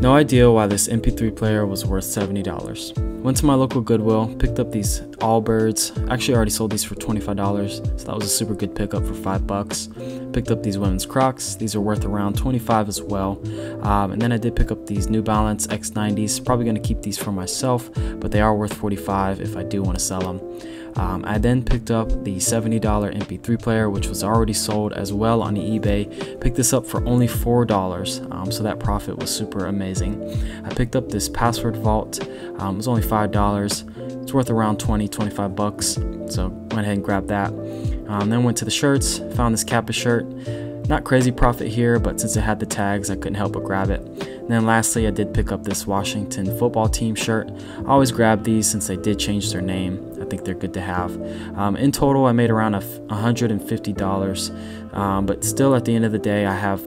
No idea why this MP3 player was worth $70. Went to my local Goodwill, picked up these Allbirds. Actually, already sold these for $25, so that was a super good pickup for 5 bucks. Picked up these women's Crocs. These are worth around 25 as well. Um, and then I did pick up these New Balance X90s. Probably going to keep these for myself, but they are worth 45 if I do want to sell them. Um, I then picked up the $70 MP3 player, which was already sold as well on eBay. Picked this up for only $4, um, so that profit was super amazing. I picked up this Password Vault. Um, it was only $5. It's worth around 20, 25 bucks. So went ahead and grabbed that. Um, then went to the shirts, found this Kappa shirt. Not crazy profit here, but since it had the tags, I couldn't help but grab it. And then lastly, I did pick up this Washington football team shirt. I always grab these since they did change their name. I think they're good to have. Um, in total, I made around $150, um, but still at the end of the day, I have